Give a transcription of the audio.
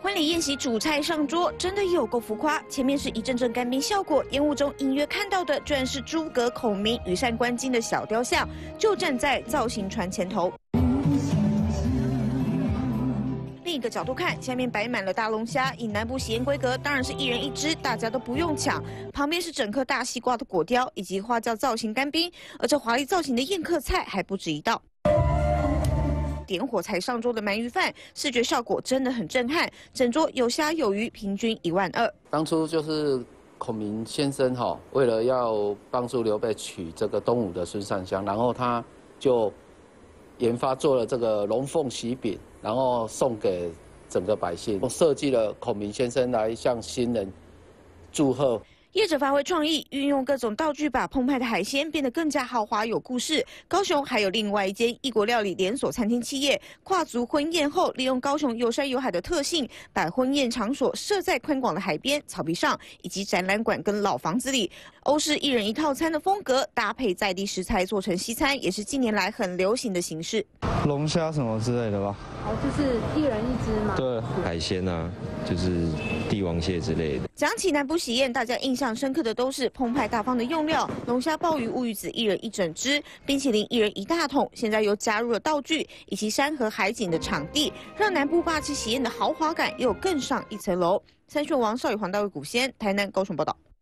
婚礼宴席主菜上桌，真的有够浮夸。前面是一阵阵干冰效果，烟雾中隐约看到的，居然是诸葛孔明羽扇纶巾的小雕像，就站在造型船前头。另一个角度看，下面摆满了大龙虾，以南部喜宴规格，当然是一人一只，大家都不用抢。旁边是整颗大西瓜的果雕，以及花椒造型干冰，而这华丽造型的宴客菜还不止一道。点火才上桌的鳗鱼饭，视觉效果真的很震撼。整桌有虾有鱼，平均一万二。当初就是孔明先生哈，为了要帮助刘备娶这个东吴的孙尚香，然后他就研发做了这个龙凤喜饼，然后送给整个百姓。我设计了孔明先生来向新人祝贺。业者发挥创意，运用各种道具，把澎湃的海鲜变得更加豪华有故事。高雄还有另外一间异国料理连锁餐厅企业，跨足婚宴后，利用高雄有山有海的特性，把婚宴场所设在宽广的海边、草皮上，以及展览馆跟老房子里。欧式一人一套餐的风格，搭配在地食材做成西餐，也是近年来很流行的形式。龙虾什么之类的吧？哦，就是一人一只嘛。对，海鲜啊，就是帝王蟹之类的。讲起南部喜宴，大家印象深刻的都是澎湃大方的用料，龙虾、鲍鱼、乌鱼子一人一整只，冰淇淋一人一大桶。现在又加入了道具以及山河海景的场地，让南部霸气喜宴的豪华感又更上一层楼。三顺王少宇黄大卫古仙，台南高雄报道。